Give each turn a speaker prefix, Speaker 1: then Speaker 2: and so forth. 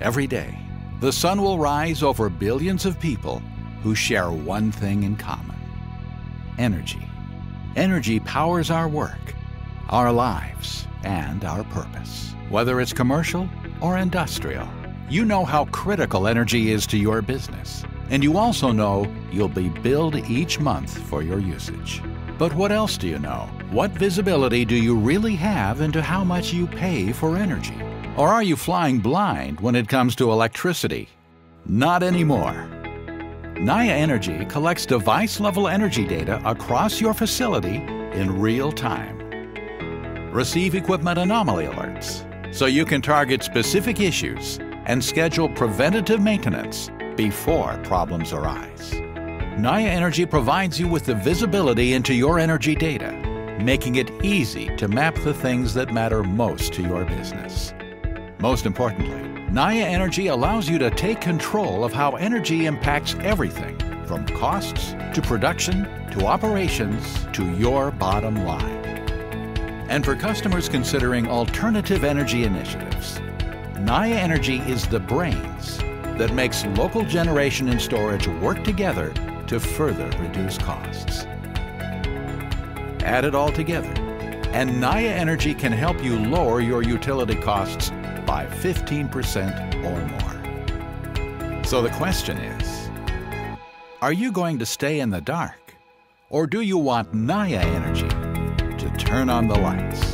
Speaker 1: Every day, the sun will rise over billions of people who share one thing in common energy. Energy powers our work, our lives, and our purpose. Whether it's commercial or industrial, you know how critical energy is to your business. And you also know you'll be billed each month for your usage. But what else do you know? What visibility do you really have into how much you pay for energy? Or are you flying blind when it comes to electricity? Not anymore. Naya Energy collects device level energy data across your facility in real time. Receive equipment anomaly alerts so you can target specific issues and schedule preventative maintenance before problems arise. Naya Energy provides you with the visibility into your energy data, making it easy to map the things that matter most to your business. Most importantly, Naya Energy allows you to take control of how energy impacts everything from costs to production to operations to your bottom line. And for customers considering alternative energy initiatives, Naya Energy is the brains that makes local generation and storage work together to further reduce costs. Add it all together, and Naya Energy can help you lower your utility costs by 15% or more. So the question is Are you going to stay in the dark? Or do you want Naya Energy to turn on the lights?